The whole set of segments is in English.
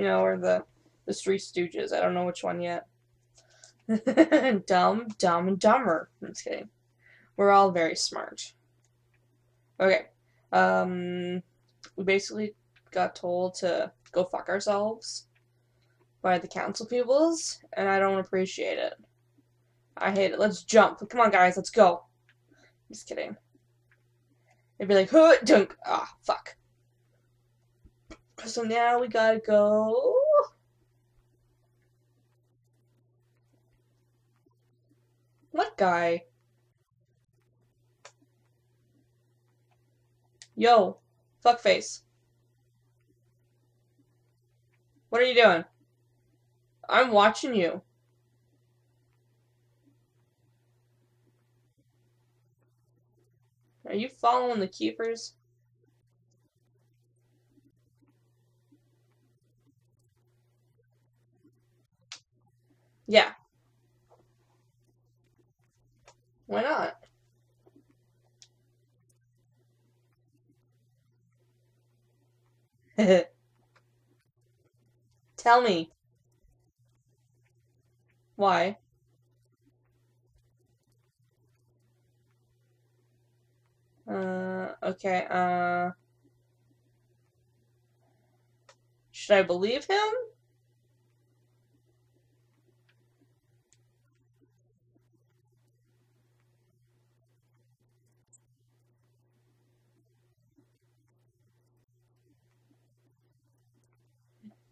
You know, or the the Three Stooges. I don't know which one yet. Dumb, dumb, and dumber. I'm just kidding. We're all very smart. Okay. Um, we basically got told to go fuck ourselves by the council peoples, and I don't appreciate it. I hate it. Let's jump. Come on, guys. Let's go. Just kidding. They'd be like, huh, dunk. Ah, fuck. So now we gotta go. What guy? Yo, fuckface. What are you doing? I'm watching you. Are you following the keepers? Yeah. Why not? Tell me. Why? Uh, okay, uh... Should I believe him?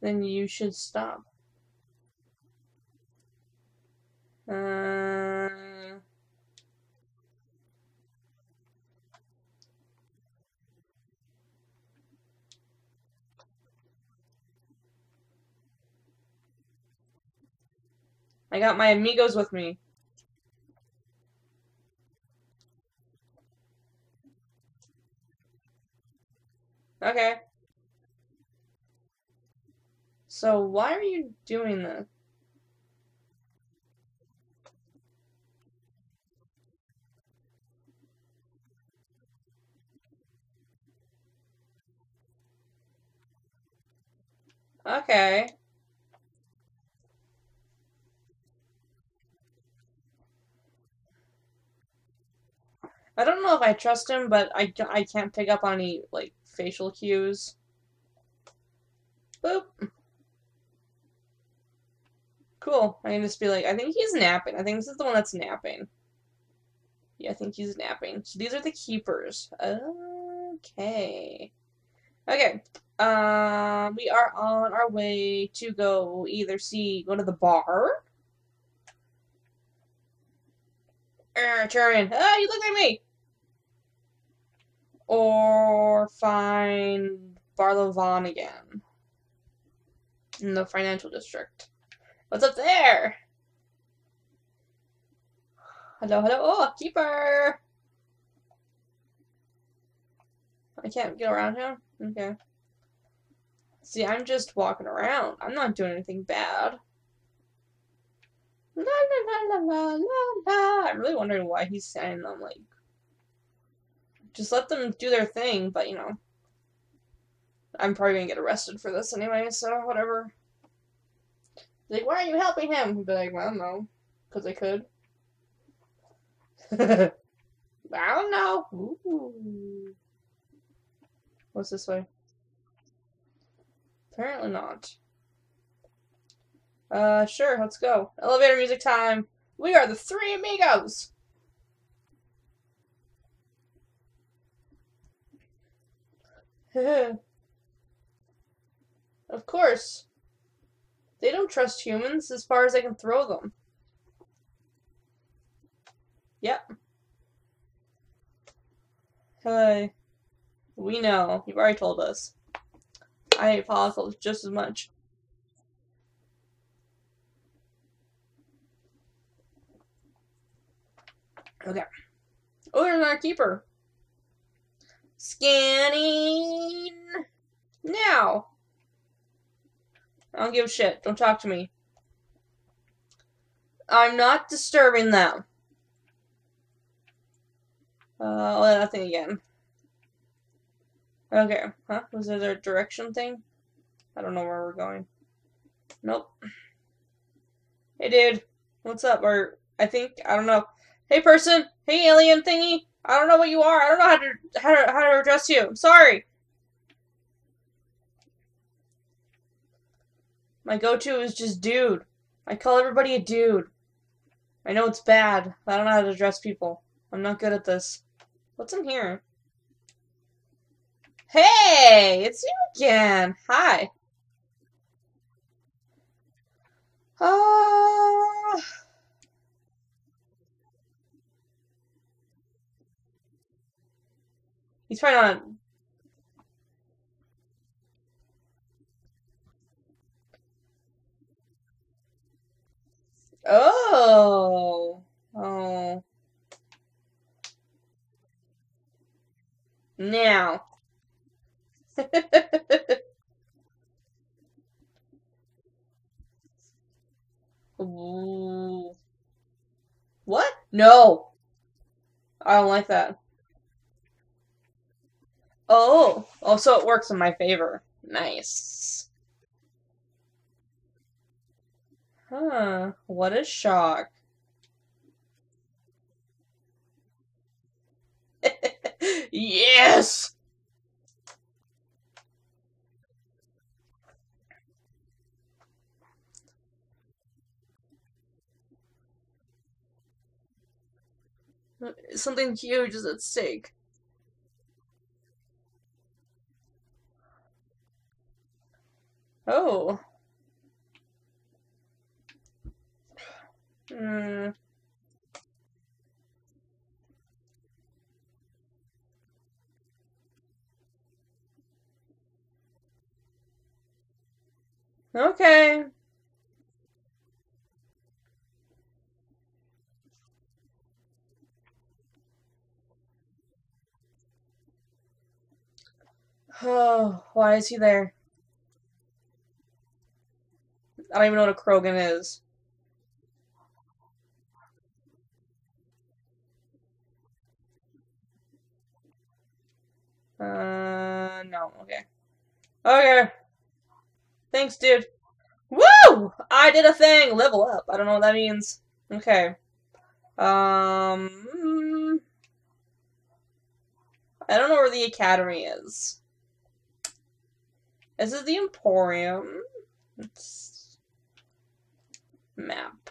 Then you should stop. Uh... I got my amigos with me. Okay. So why are you doing this? Okay. I don't know if I trust him, but I, I can't pick up on any, like, facial cues. Boop. Cool. I can just be like, I think he's napping. I think this is the one that's napping. Yeah, I think he's napping. So these are the keepers. Okay. Okay. Um, we are on our way to go either see, go to the bar. Er, Turian. Ah, you look at me! Or find Barla Von again. In the financial district. What's up there? Hello, hello. Oh, keeper! I can't get around him? Okay. See, I'm just walking around. I'm not doing anything bad. La la la la la la I'm really wondering why he's saying them like just let them do their thing, but you know. I'm probably gonna get arrested for this anyway, so whatever. Like, why aren't you helping him? Be like, well, no, because I could. I don't know. Ooh. What's this way? Apparently not. Uh, sure, let's go. Elevator music time. We are the three amigos. of course. They don't trust humans as far as I can throw them. Yep. Hey. We know. You've already told us. I hate follicles just as much. Okay. Oh, there's our keeper. Scanning. Now. I don't give a shit. Don't talk to me. I'm not disturbing them. Uh, nothing again. Okay. Huh? Was there a direction thing? I don't know where we're going. Nope. Hey, dude. What's up? Or, I think, I don't know. Hey, person. Hey, alien thingy. I don't know what you are. I don't know how to, how to, how to address you. I'm sorry. My go-to is just dude. I call everybody a dude. I know it's bad. I don't know how to address people. I'm not good at this. What's in here? Hey! It's you again! Hi. Uh... He's probably not... Oh. Oh. Now. Ooh. What? No. I don't like that. Oh. oh also, it works in my favor. Nice. Huh. What a shock. yes! Something huge is at stake. Oh. Hmm. Okay. Oh, why is he there? I don't even know what a Krogan is. Uh, no, okay. Okay. Thanks, dude. Woo! I did a thing! Level up. I don't know what that means. Okay. Um... I don't know where the academy is. This is the Emporium. It's... Map.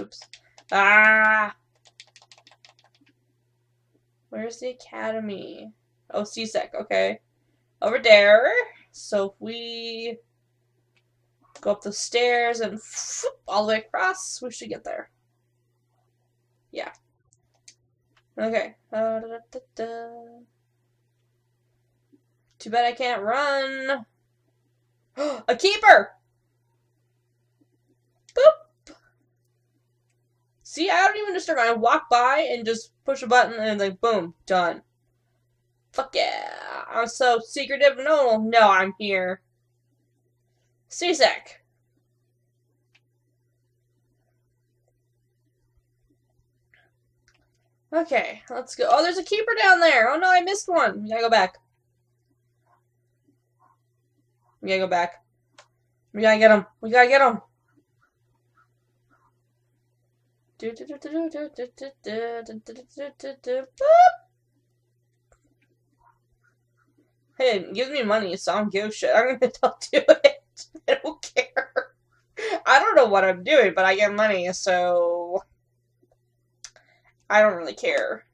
Oops. Ah! Where's the academy? Oh, C-Sec, okay. Over there. So if we go up the stairs and all the way across, we should get there. Yeah. Okay. Uh, da, da, da, Too bad I can't run. A keeper! Boop! See, I don't even disturb. I walk by and just push a button and like, boom, done. Fuck yeah. I'm so secretive. No, no, I'm here. C-Sec. Okay, let's go. Oh, there's a keeper down there. Oh no, I missed one. We gotta go back. We gotta go back. We gotta get him. We gotta get him. Hey, give me money, so I don't give a shit. I'm gonna do it. I don't care. I don't know what I'm doing, but I get money, so I don't really care.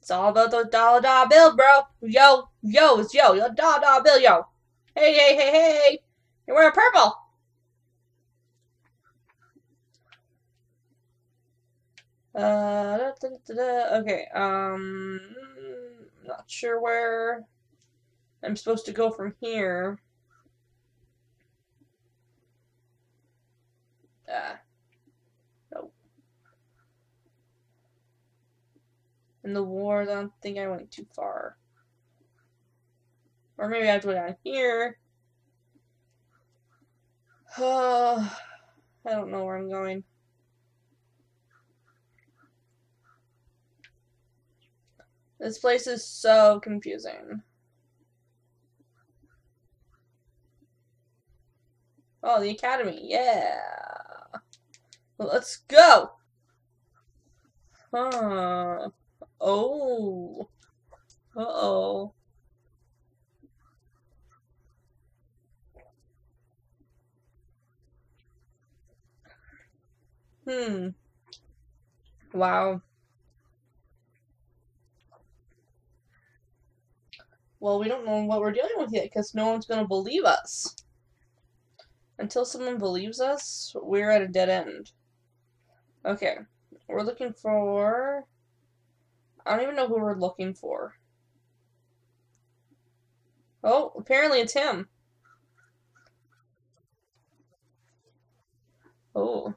It's all about those dollar dollar bill, bro. Yo, yo, it's yo, yo, dollar dollar bill, yo. Hey, hey, hey, hey. You're wearing purple. Uh, da, da, da, okay, um, not sure where I'm supposed to go from here. Ah. Nope. In the Wards, I don't think I went too far. Or maybe I have to go down here. Uh, I don't know where I'm going. This place is so confusing. Oh, the academy. Yeah. Let's go. Huh. Oh. Uh-oh. Hmm. Wow. Well, we don't know what we're dealing with yet because no one's going to believe us. Until someone believes us, we're at a dead end. Okay. We're looking for... I don't even know who we're looking for. Oh, apparently it's him. Oh.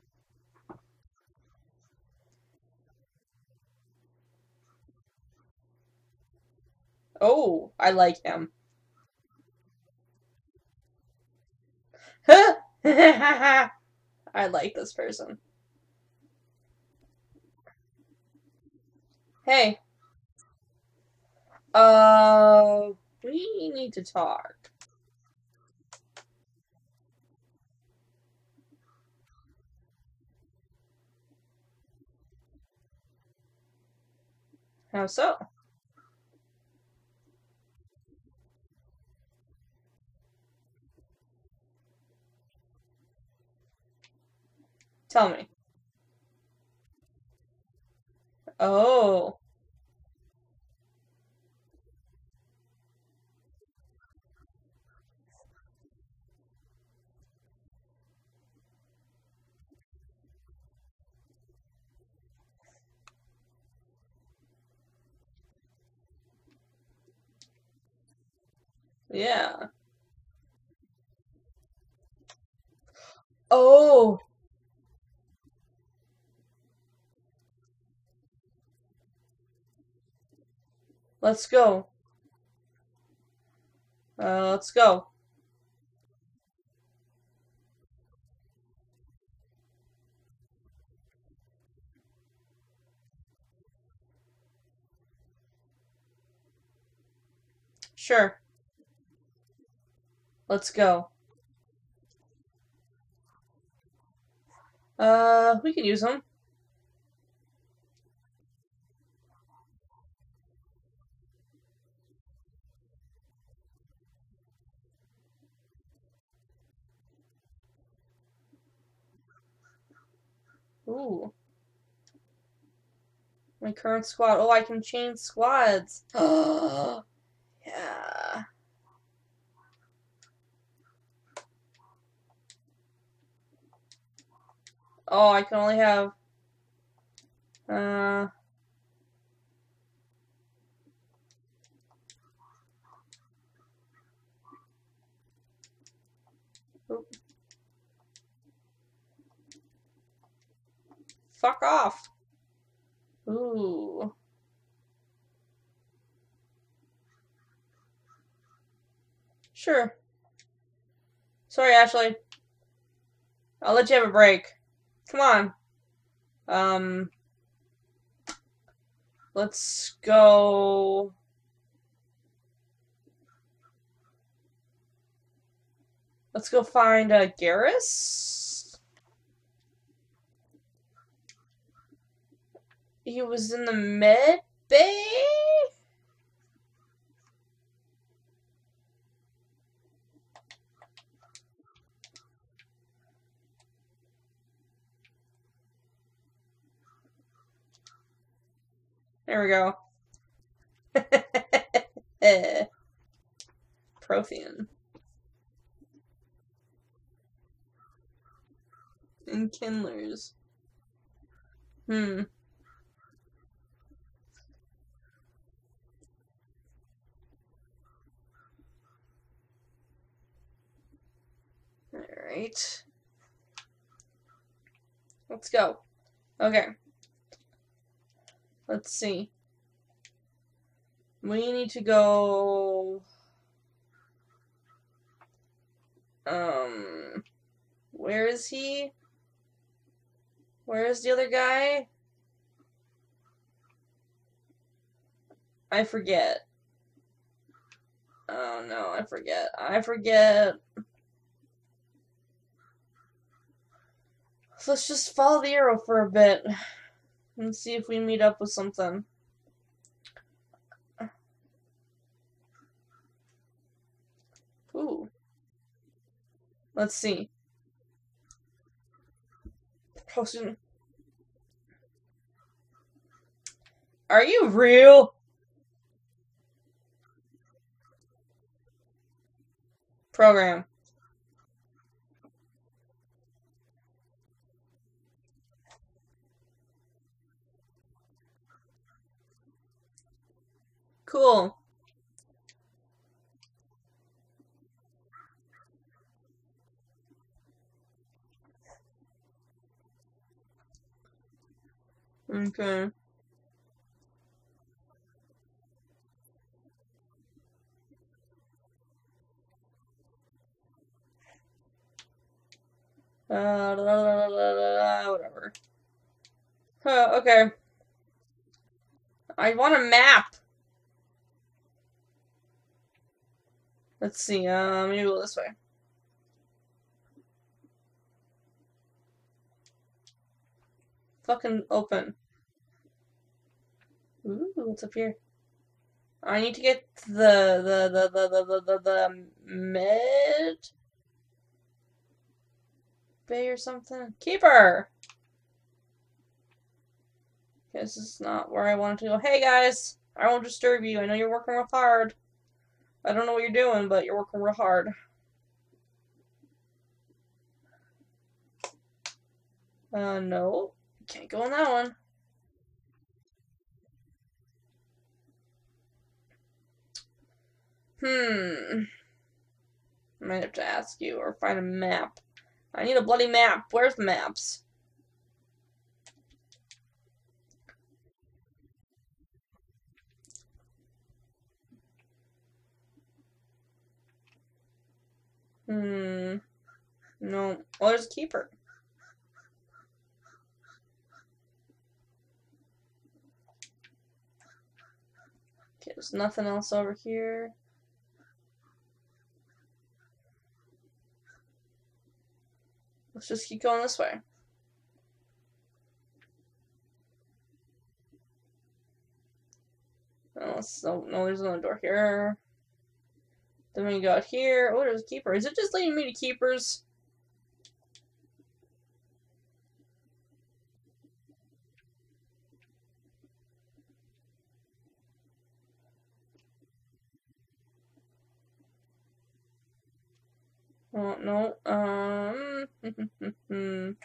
Oh, I like him. I like this person. Hey. Uh, we need to talk. How so? Tell me. Oh. Yeah. Oh. Let's go. Uh, let's go. Sure. Let's go. Uh, we can use them. Ooh. My current squad. Oh, I can change squads. Yeah. Oh, I can only have... Uh... Fuck off. Ooh. Sure. Sorry, Ashley. I'll let you have a break. Come on. Um, let's go. Let's go find uh, Garrus. He was in the med bay. There we go. Prothean. And kindlers. Hmm. Alright. Let's go. Okay. Let's see. We need to go... Um... Where is he? Where is the other guy? I forget. Oh no, I forget. I forget. Let's just follow the arrow for a bit and see if we meet up with something. Ooh. Let's see. Are you real? Program. Cool. Okay. Uh, whatever. Uh, okay. I want a map. Let's see. Uh, maybe go this way. Fucking open. Ooh, what's up here? I need to get the the the the the the, the, the med bay or something. Keeper. This is not where I wanted to go. Hey guys, I won't disturb you. I know you're working real hard. I don't know what you're doing, but you're working real hard. Uh, no. Can't go on that one. Hmm. I might have to ask you or find a map. I need a bloody map. Where's the maps? Hmm. No. Oh, there's a keeper. Okay, there's nothing else over here. Let's just keep going this way. Oh, so, no, there's another door here. Then we got here. Oh, there's a keeper. Is it just leading me to keepers? Oh, no. Um.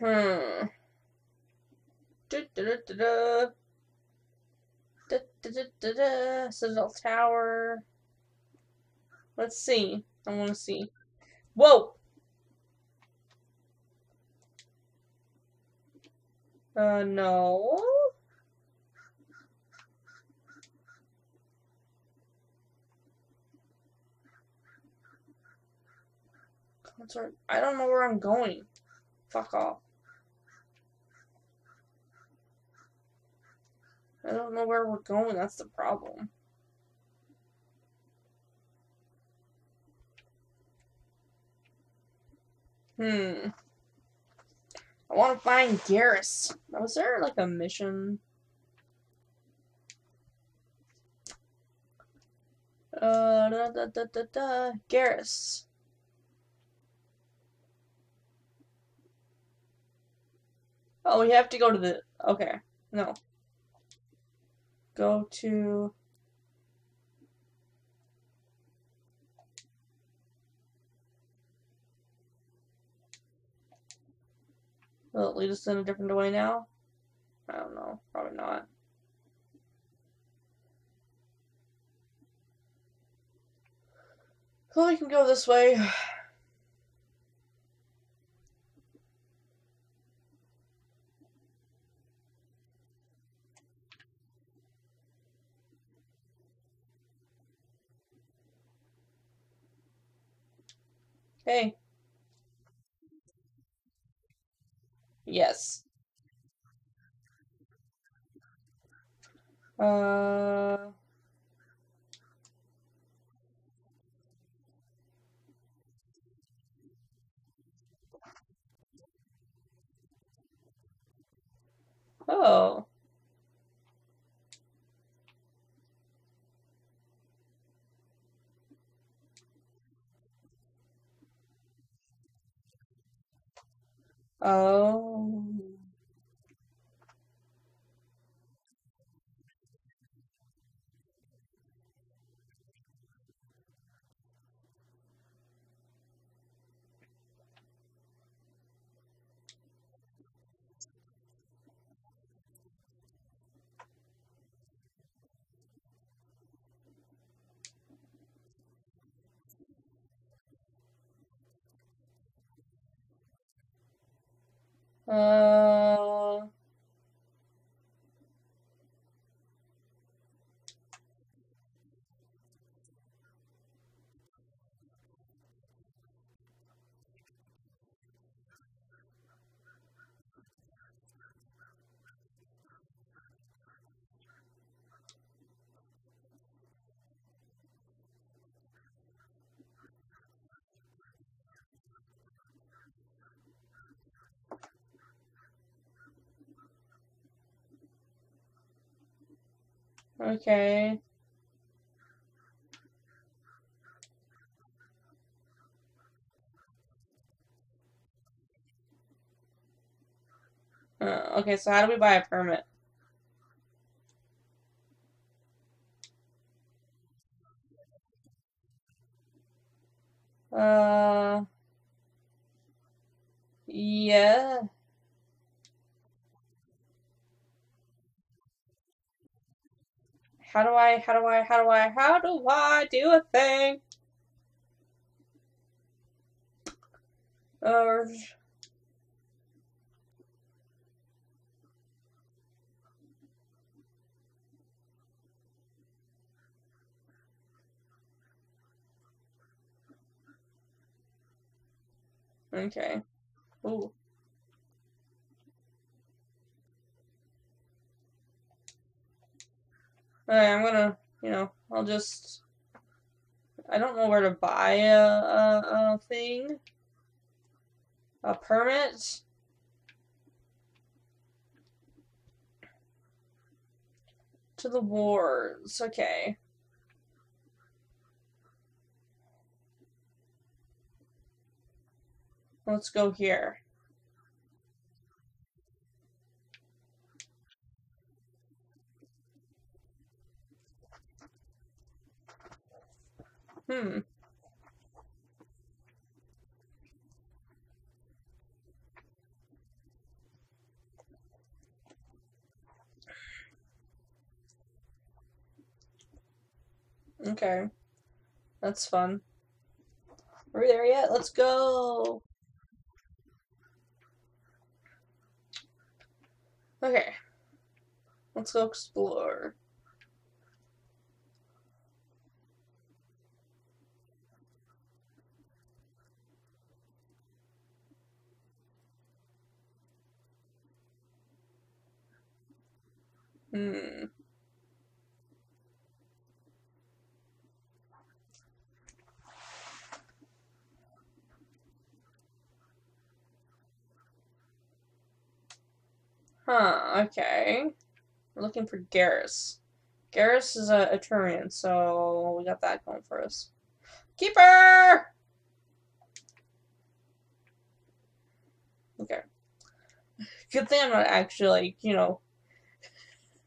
hmm. Da, da, da, da. Citadel Tower. Let's see. I want to see. Whoa! Uh, no. I don't know where I'm going. Fuck off. I don't know where we're going, that's the problem. Hmm. I want to find Garrus. Was there like a mission? Uh, da da da da da. Garrus. Oh, we have to go to the. Okay. No go to Will it lead us in a different way now? I don't know. Probably not. Well, we can go this way. Hey. Yes. Uh... Oh. Oh. Uh. Okay. Uh, okay, so how do we buy a permit? Uh, yeah. How do I, how do I, how do I, how do I do a thing? Uh, okay. Ooh. Alright, I'm gonna, you know, I'll just. I don't know where to buy a, a, a thing. A permit. To the Wards. Okay. Let's go here. Hmm. Okay. That's fun. Are we there yet? Let's go! Okay. Let's go explore. Hmm. Huh, okay. We're looking for Garrus. Garrus is a, Turian, so we got that going for us. Keeper! Okay. Good thing I'm not actually, like, you know,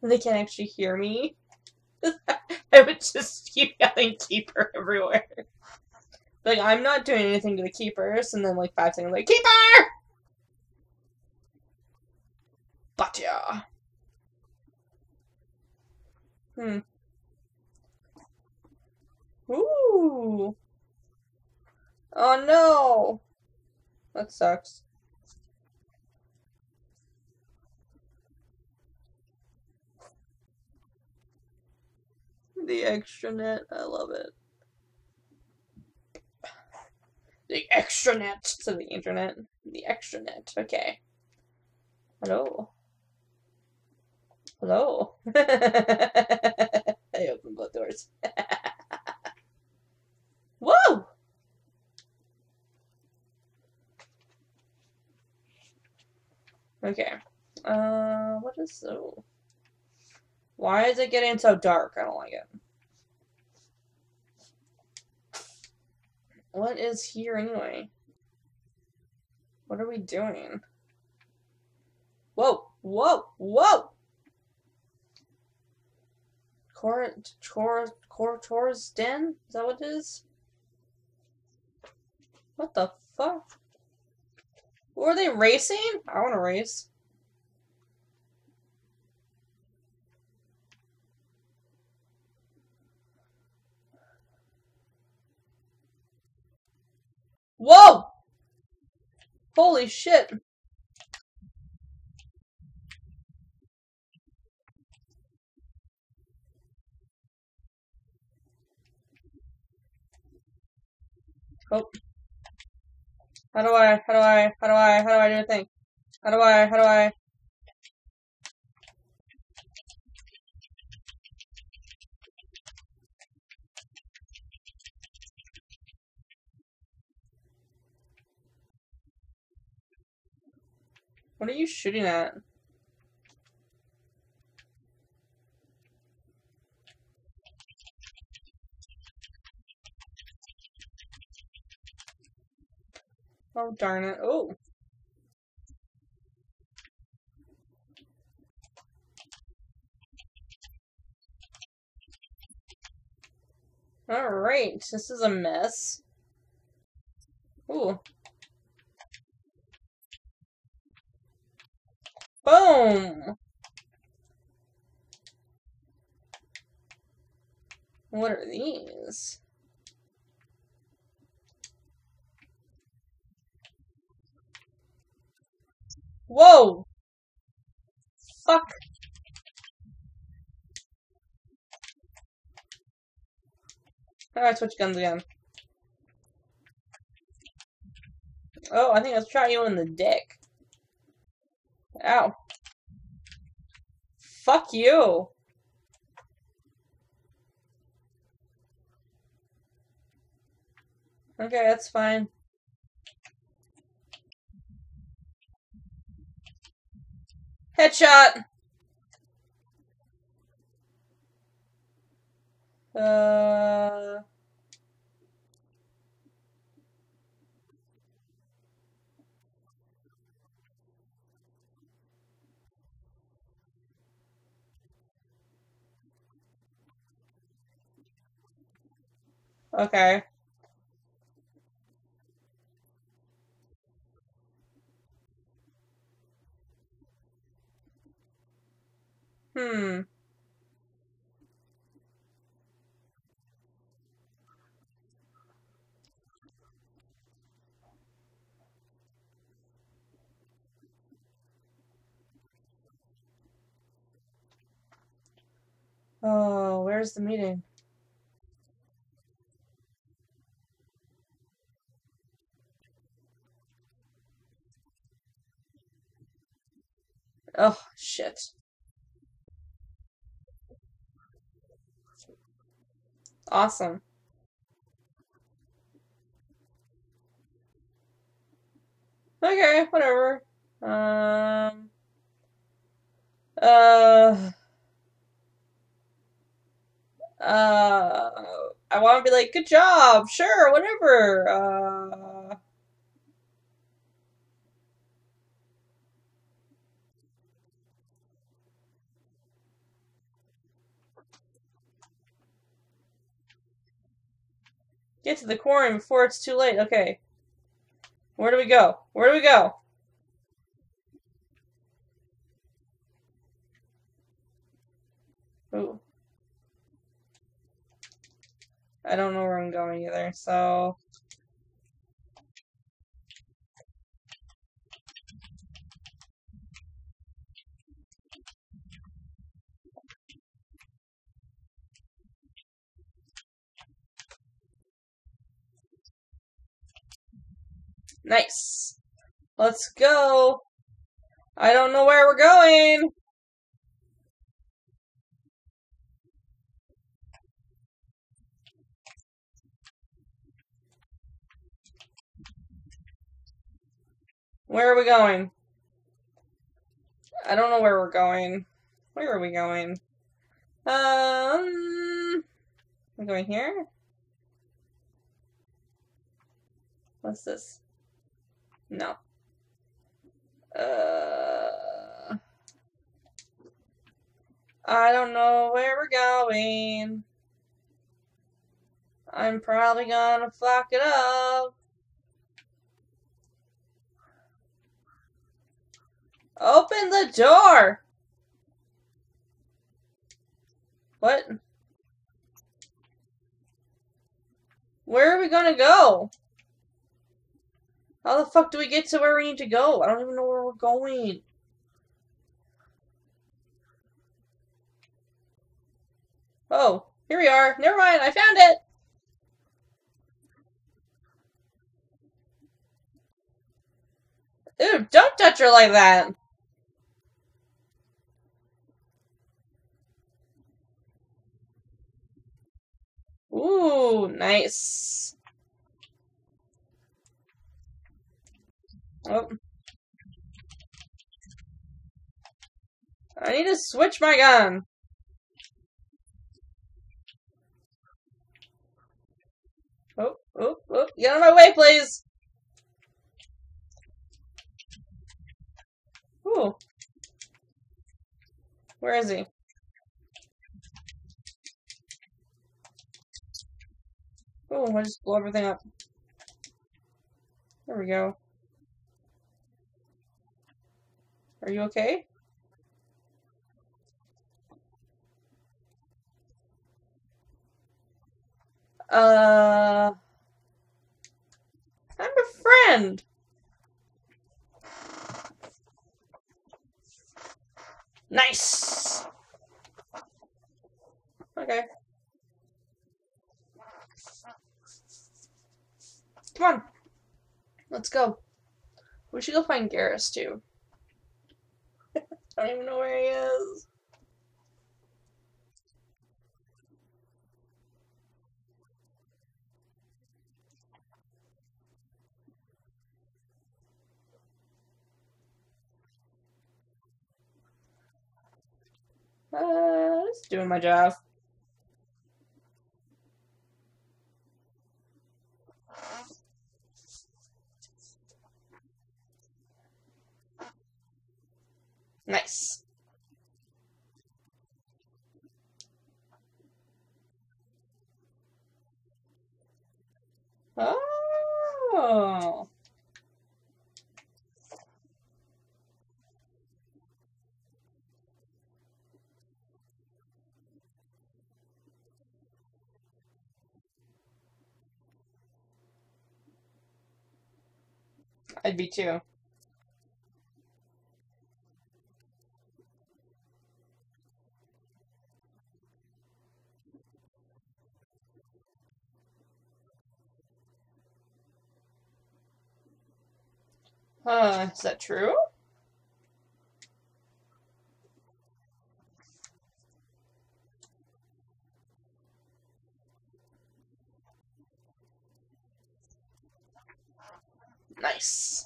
they can't actually hear me. I would just keep yelling Keeper everywhere. Like, I'm not doing anything to the Keepers, and then, like, five seconds, like, Keeper! But yeah. Hmm. Ooh. Oh no. That sucks. The extranet, I love it. The extranet to the internet. The extranet, okay. Hello. Hello. I opened both doors. Whoa! Okay. Uh, what is so? Why is it getting so dark? I don't like it. What is here anyway? What are we doing? Whoa, whoa, whoa! Cor, Cor, Cor, Cor's Den? Is that what it is? What the fuck? Were they racing? I want to race. Whoa! Holy shit. Oh. How do I, how do I, how do I, how do I do a thing? How do I, how do I? What are you shooting at? Oh, darn it. Oh. Alright, this is a mess. Ooh. Boom! What are these? Whoa! Fuck. Alright, switch guns again. Oh, I think I shot you in the dick. Ow. Fuck you. Okay, that's fine. Headshot! Uh... Okay. Hmm. Oh, where's the meeting? Oh, shit. Awesome. Okay, whatever. Um. Uh. Uh. I want to be like, good job, sure, whatever. Uh. Get to the quarry before it's too late. Okay. Where do we go? Where do we go? Ooh. I don't know where I'm going either, so... Nice. Let's go. I don't know where we're going. Where are we going? I don't know where we're going. Where are we going? Um, I'm going here. What's this? No. Uh. I don't know where we're going. I'm probably gonna fuck it up. Open the door! What? Where are we gonna go? How the fuck do we get to where we need to go? I don't even know where we're going. Oh, here we are. Never mind, I found it! Ew, don't touch her like that! Ooh, nice. Oh. I need to switch my gun. Oh, oh, oh, get out of my way, please! Ooh. Where is he? Oh, I just blow everything up. There we go. Are you okay? Uh... I'm a friend! Nice! Okay. Come on. Let's go. We should go find Garrus too. I don't even know where he is. Uh, it's doing my job. Nice. Oh. I'd be too. Uh, is that true? Nice.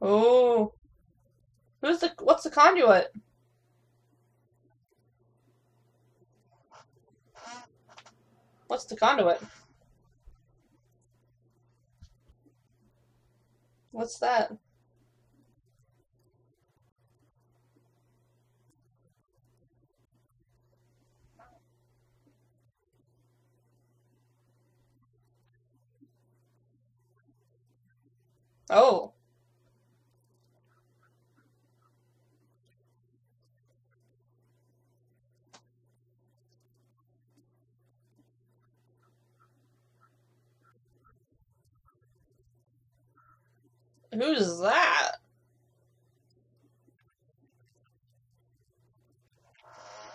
Oh. Who's the what's the conduit? What's the conduit? What's that? Oh. Who's that?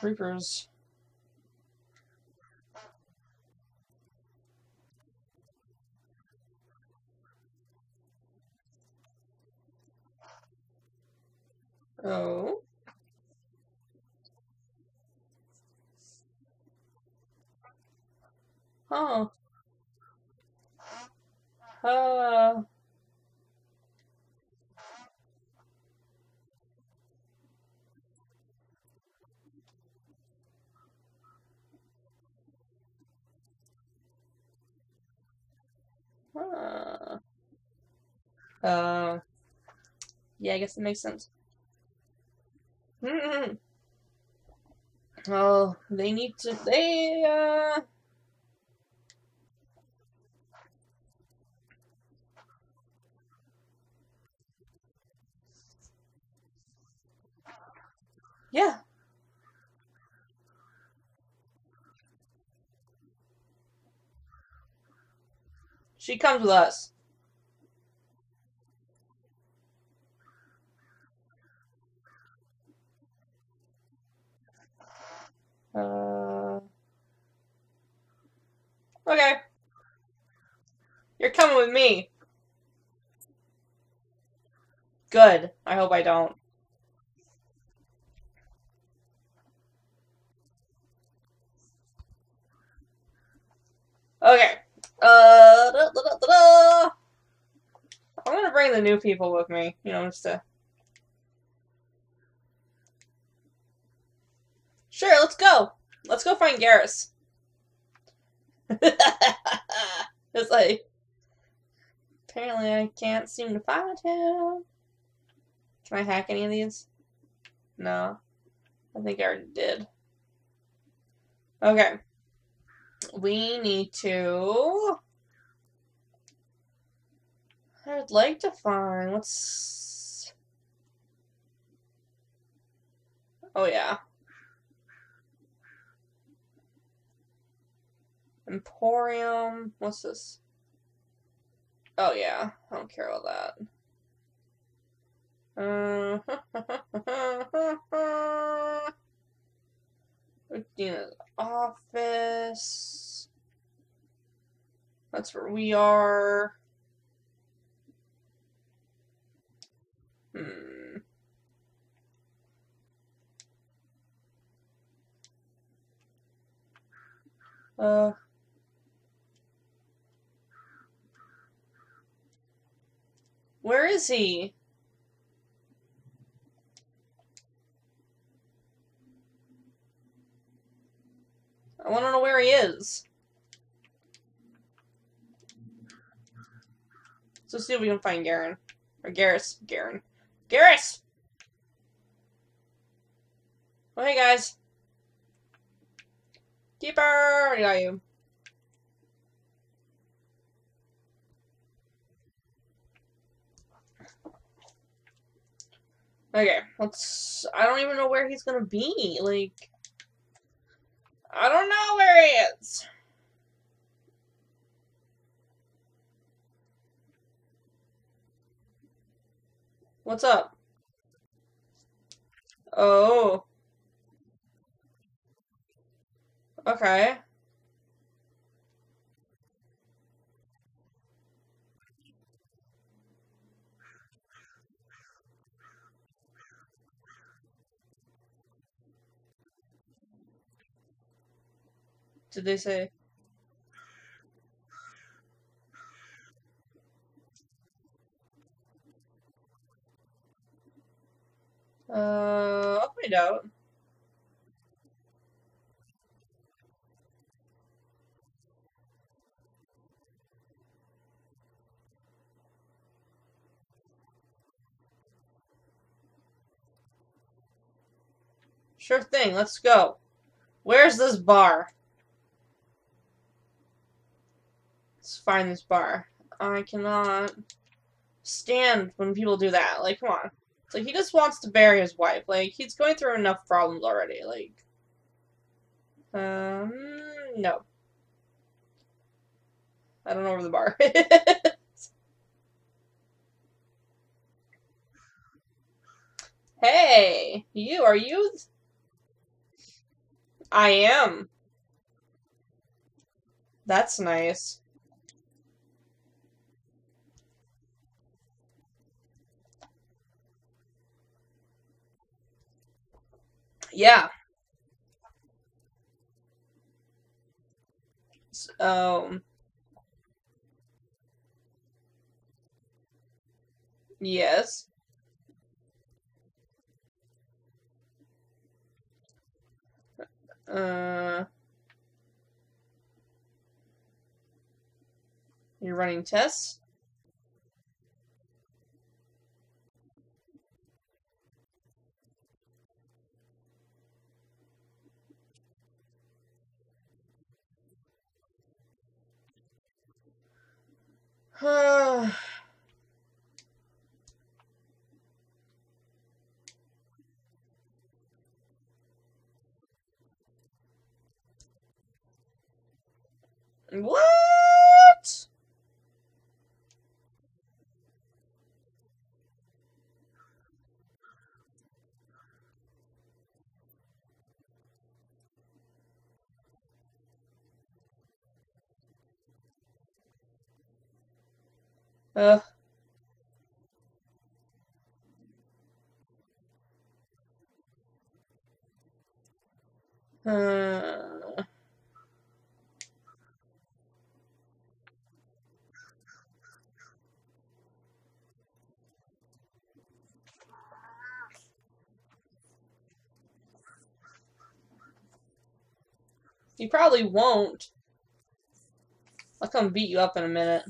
Reapers. Uh, uh, Uh, yeah, I guess it makes sense. -hmm. Oh, they need to. They uh, She comes with us. Uh, okay. You're coming with me. Good. I hope I don't. Okay. Uh, da, da, da, I'm gonna bring the new people with me, you know, just to. Sure, let's go. Let's go find Garrus. it's like apparently I can't seem to find him. Can I hack any of these? No. I think I already did. Okay we need to. I'd like to find what's. Oh, yeah. Emporium. What's this? Oh, yeah. I don't care about that. Uh, Dina's office. That's where we are. Hmm. Uh. Where is he? I want to know where he is. So see if we can find Garen. Or Garrus. Garen. Garrus! Oh, hey, guys. Keeper! I got you. Okay, let's... I don't even know where he's gonna be. Like... I don't know where he is. What's up? Oh. Okay. Did they say? Uh, I'll find out. Sure thing, let's go. Where's this bar? Let's find this bar. I cannot stand when people do that. Like, come on. Like, he just wants to bury his wife. Like, he's going through enough problems already. Like, um, no. I don't know where the bar is. hey, you, are you? I am. That's nice. Yeah. Um. Yes. Uh. You're running tests? what? Ugh. Uh, you probably won't. I'll come beat you up in a minute.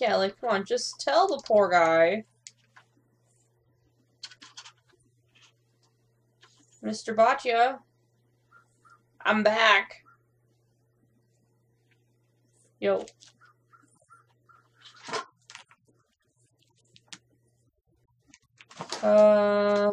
Yeah, like, come on, just tell the poor guy. Mr. Bhatia. I'm back. Yo. Uh...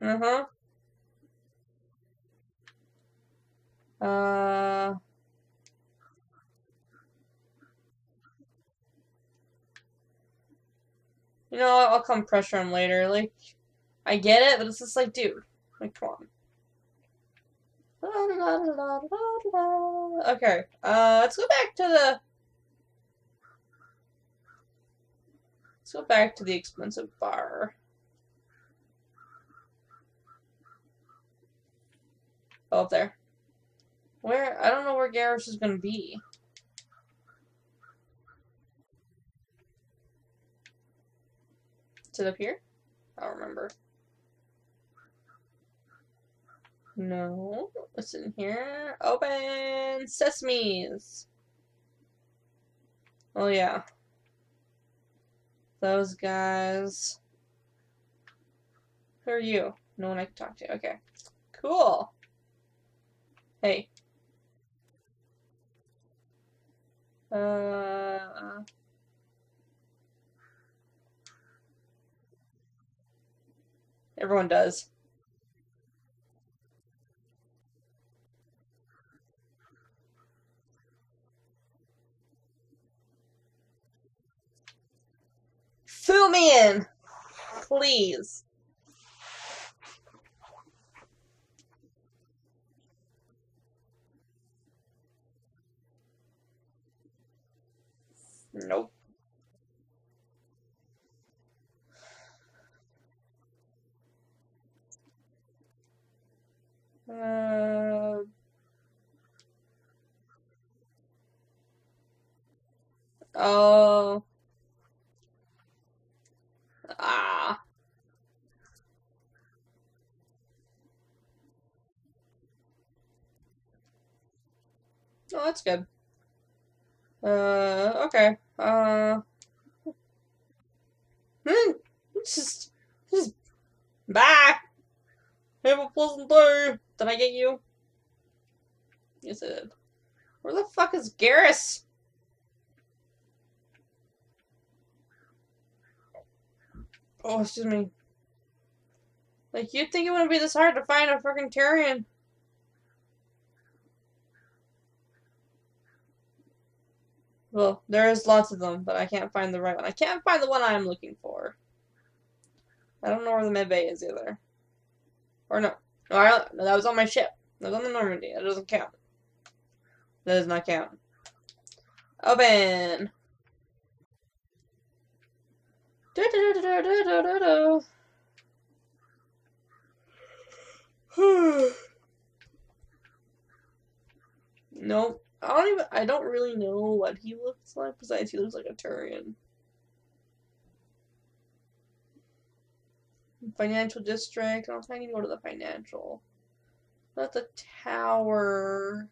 Uh-huh. Uh... You know what? I'll come pressure him later. Like, I get it, but it's just like, dude. Like, come on. Okay, uh, let's go back to the... Let's go back to the expensive bar. Oh, up there. Where? I don't know where Garrus is going to be. Is it up here? I don't remember. No. What's in here? Open sesames. Oh, yeah. Those guys. Who are you? No one I can talk to. Okay. Cool. Hey. Uh... Everyone does. Fill me in, please. Nope. Uh, oh. Ah. Oh, that's good. Uh, okay. Uh, just, just, bye. Have a pleasant day. Did I get you? Yes, I did. Where the fuck is Garrus? Oh, excuse me. Like, you'd think it wouldn't be this hard to find a freaking Turian. Well, there's lots of them, but I can't find the right one. I can't find the one I'm looking for. I don't know where the medbay is either. Or no. No, I, no, that was on my ship. That was on the Normandy. That doesn't count. That does not count. Open! Nope. I don't even. I don't really know what he looks like. Besides, he looks like a Turian. Financial district. I don't think I need to go to the financial. At the tower.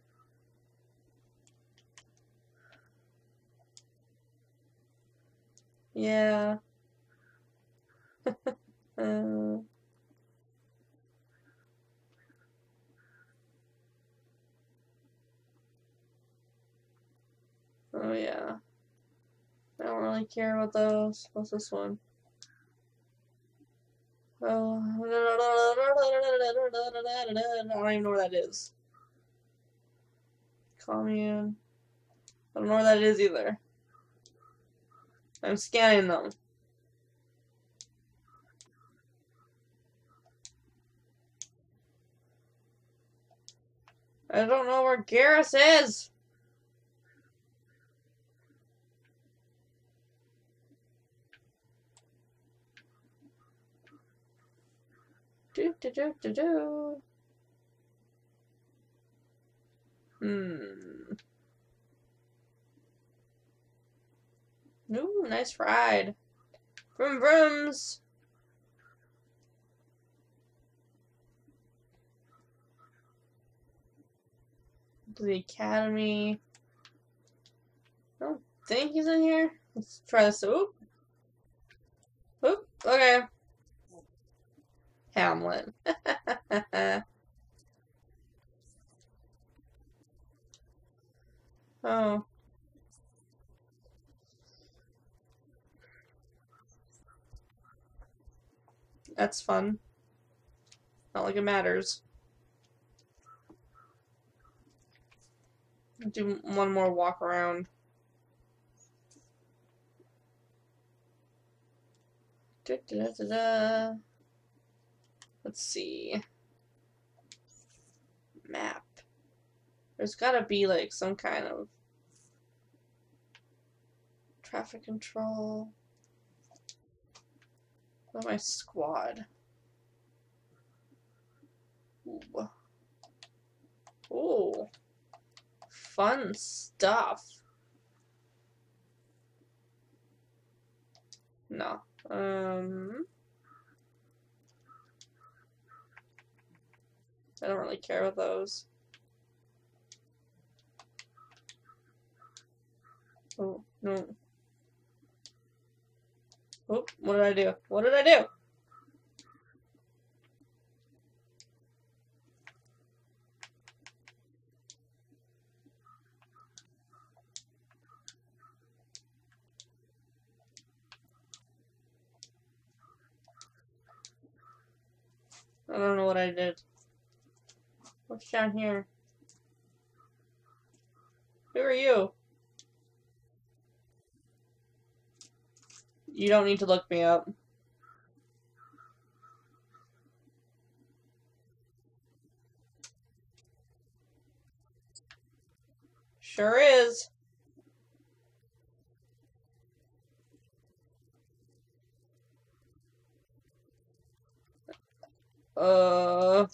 Yeah. uh, oh yeah. I don't really care about those. What's this one? Oh, I don't even know where that is. Commune. I don't know where that is either. I'm scanning them. I don't know where Garrus is. Do do do do do. Hmm. Ooh, nice ride. Vroom vrooms. The academy. I don't think he's in here. Let's try this. Oop. Oop. Okay. Hamlet. oh. That's fun. Not like it matters. Do one more walk around. Da, da, da, Let's see. Map. There's gotta be like some kind of traffic control. What my squad? Ooh. Ooh. Fun stuff. No. Um. I don't really care about those. Oh, no. Oh, what did I do? What did I do? I don't know what I did. What's down here? Who are you? You don't need to look me up. Sure is. Uh...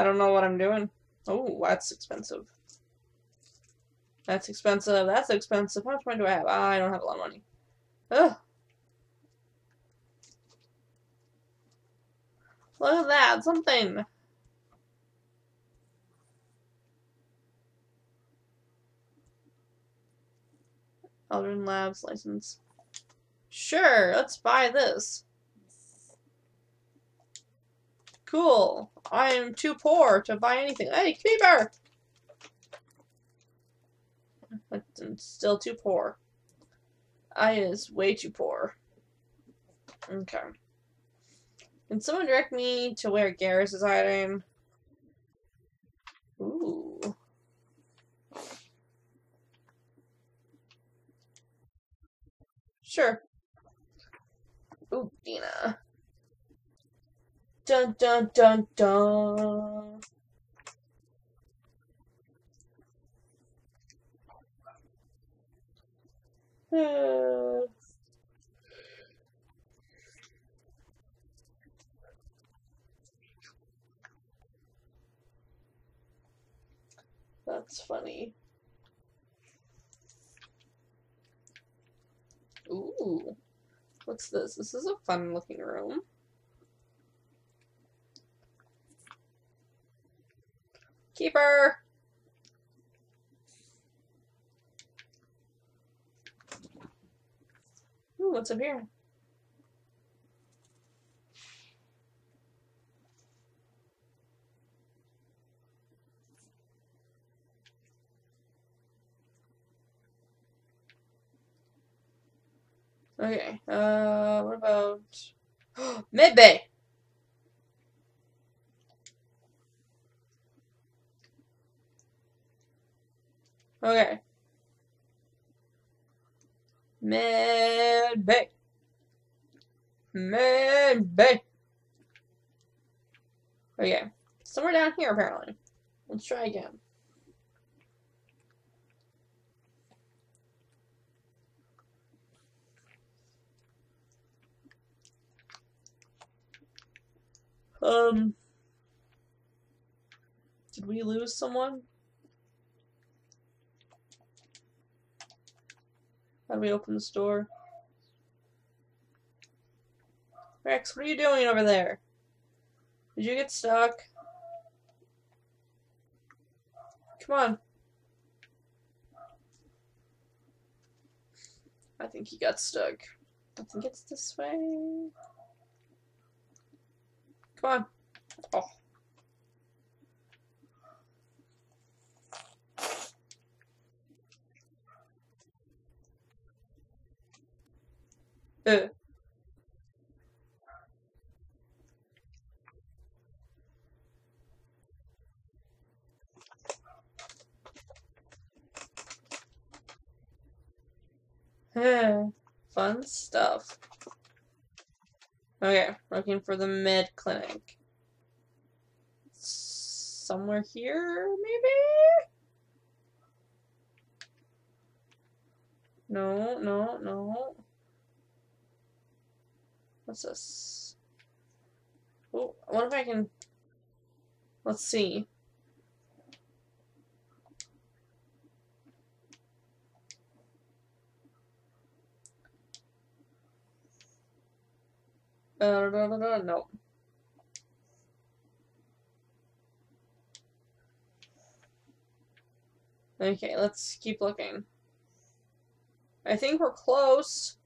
I don't know what I'm doing. Oh, that's expensive. That's expensive. That's expensive. How much money do I have? I don't have a lot of money. Ugh. Look at that. Something. Eldrin Labs license. Sure, let's buy this. Cool. I am too poor to buy anything. Hey, Creeper! I'm still too poor. I is way too poor. Okay. Can someone direct me to where Garrus is hiding? Ooh. Sure. Ooh, Dina. Dun dun dun dun. That's funny. Ooh. What's this? This is a fun looking room. Keeper! Ooh, what's up here? Okay, uh, what about... Medbay! Okay. Medbay! Medbay! Okay, somewhere down here apparently. Let's try again. Um, did we lose someone? How do we open this door? Wrex, what are you doing over there? Did you get stuck? Come on. I think he got stuck. I think it's this way. Come on. Oh. Uh. Fun stuff. Okay, looking for the med clinic. Somewhere here, maybe? No, no, no. What's this? Oh, I wonder if I can... Let's see. Uh, no, no, no, no. Okay, let's keep looking. I think we're close.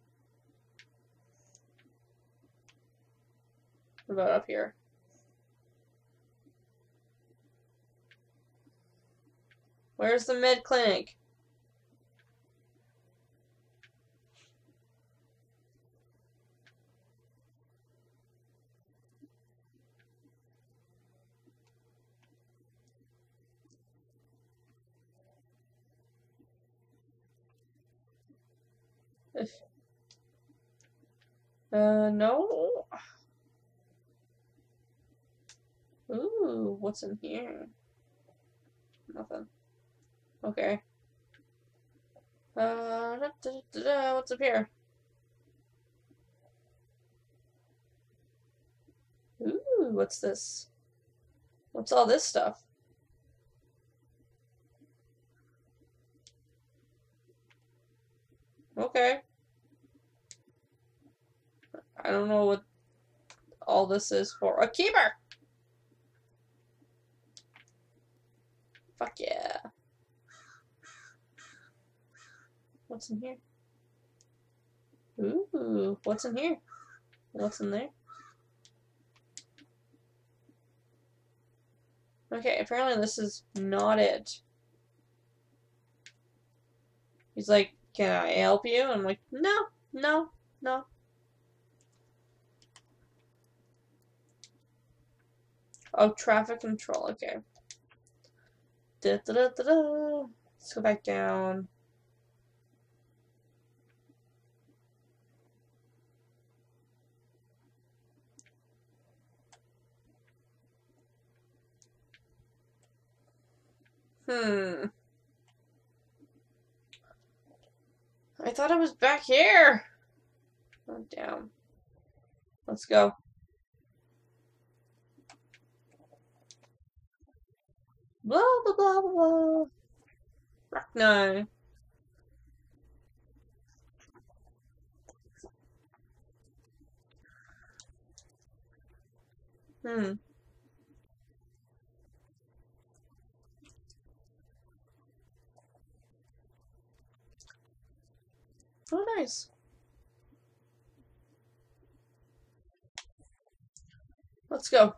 About up here? Where's the med clinic? Uh, no. Ooh, what's in here? Nothing. Okay. Uh, da, da, da, what's up here? Ooh, what's this? What's all this stuff? Okay. I don't know what all this is for. A keeper! Fuck yeah. What's in here? Ooh, what's in here? What's in there? Okay, apparently this is not it. He's like, can I help you? I'm like, no, no, no. Oh, traffic control, okay. Da, da, da. Let's go back down. Hmm. I thought I was back here. Oh, damn. Let's go. Blah, blah, blah, blah, Fuck no. Hmm. Oh, nice. Let's go.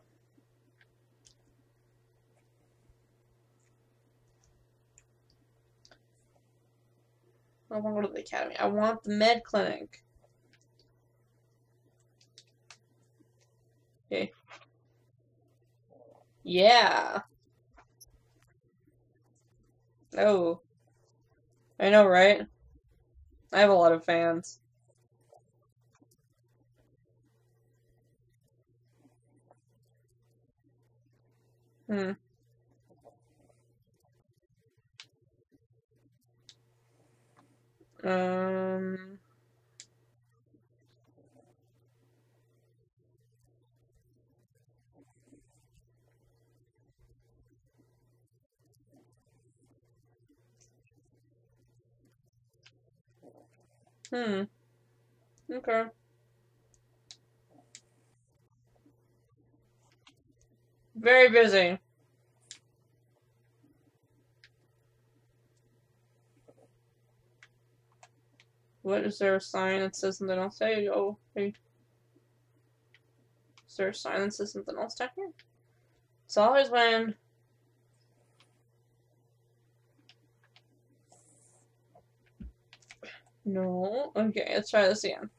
I want to go to the academy. I want the med clinic. Okay. Yeah. Oh. I know, right? I have a lot of fans. Hmm. Um. Hmm. Okay. Very busy. What is there a sign that says something else? Hey, oh, hey. Is there a sign that says something else down here? It's always when No. Okay, let's try this again.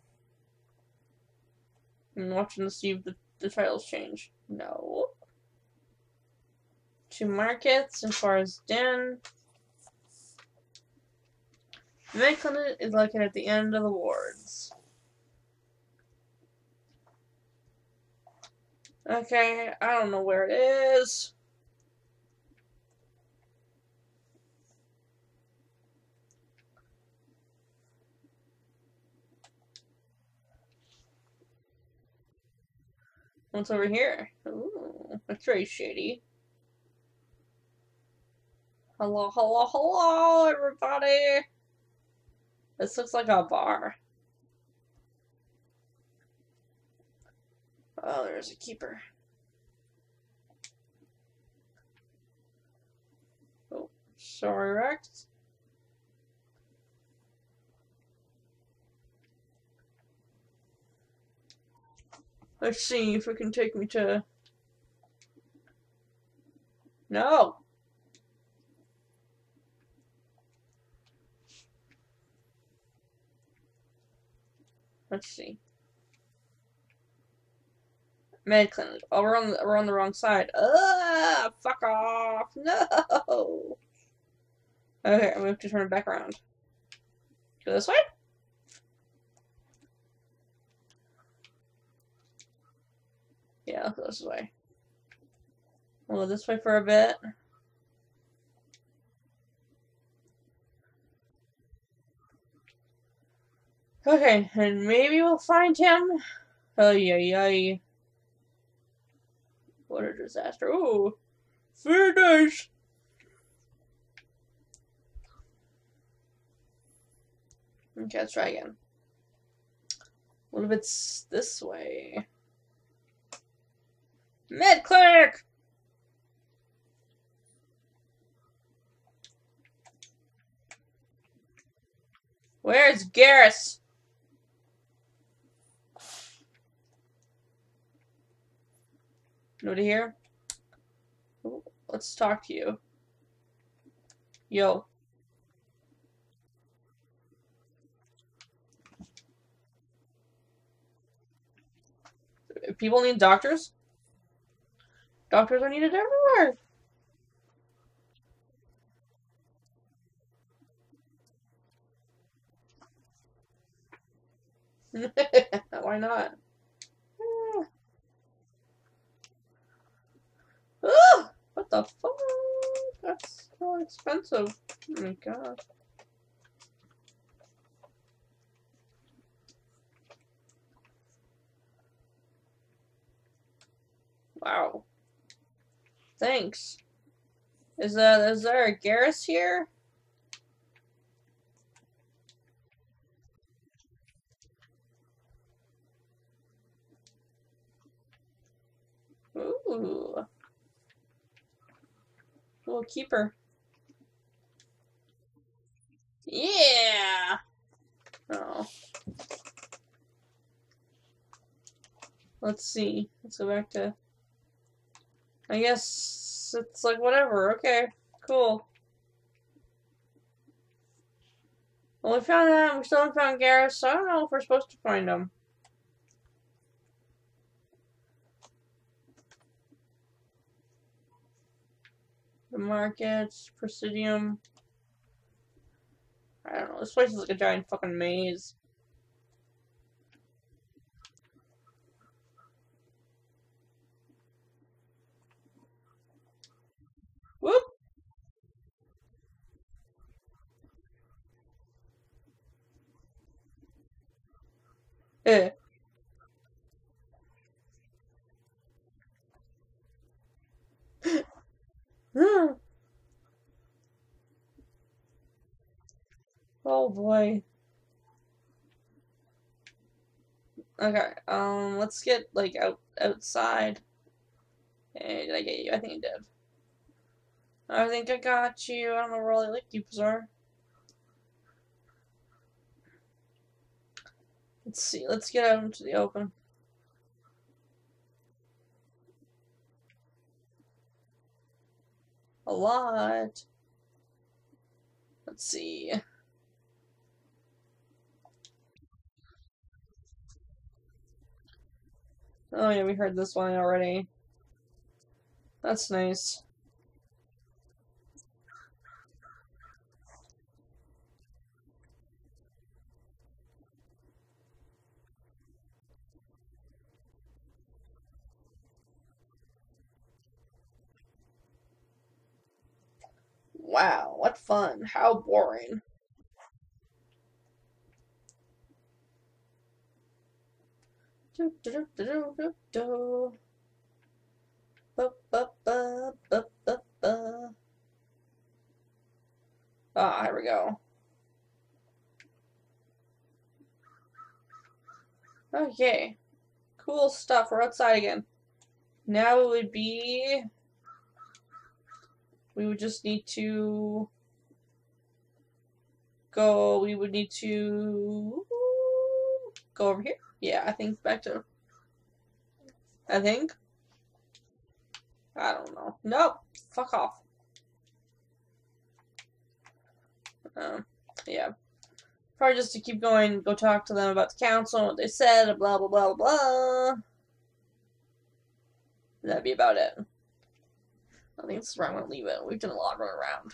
I'm watching to see if the, the titles change. No. Two markets as far as Den. Medclinic is located at the end of the wards. Okay, I don't know where it is. What's over here? Ooh, that's very shady. Hello, hello, hello, everybody! This looks like a bar. Oh, there's a keeper. Oh, sorry, Wrex. Let's see if it can take me to... No! Let's see. Med clinic. Oh, we're on the, we're on the wrong side. Ah, fuck off! No. Okay, we have to turn it back around. Go this way. Yeah, go this way. We'll go this way for a bit. Okay, and maybe we'll find him. Oh, yeah, yeah. What a disaster. Oh, nice. Okay, let's try again. What if it's this way? Med clinic! Where's Garrus? Nobody here? Let's talk to you. Yo. People need doctors? Doctors are needed everywhere. Why not? Ah, what the fuck? That's so expensive. Oh my god. Wow. Thanks. Is that is there a Garrus here? Ooh. Little keeper. Yeah! Oh. Let's see. Let's go back to... I guess it's like whatever. Okay, cool. Well, we found that. We still haven't found Garrus, so I don't know if we're supposed to find him. The markets, Presidium. I don't know. This place is like a giant fucking maze. Whoop! Eh. oh boy. Okay, um, let's get, like, out outside. Hey, did I get you? I think I did. I think I got you. I don't know where all the lick keepers are. Let's see. Let's get out into the open. A lot. Let's see. Oh yeah, we heard this one already. That's nice. Wow, what fun. How boring. Do, do, do, do, do, do. Ba, ba, ba, ba, ba, ba. Ah, here we go. Okay. Cool stuff. We're outside again. Now it would be we would just need to go, we would need to go over here. Yeah, I think back to, I think. I don't know. Nope. Fuck off. Um, yeah. Probably just to keep going, go talk to them about the council, and what they said, blah, blah, blah, blah. That'd be about it. I think this is where I'm going to leave it. We've done a lot run around.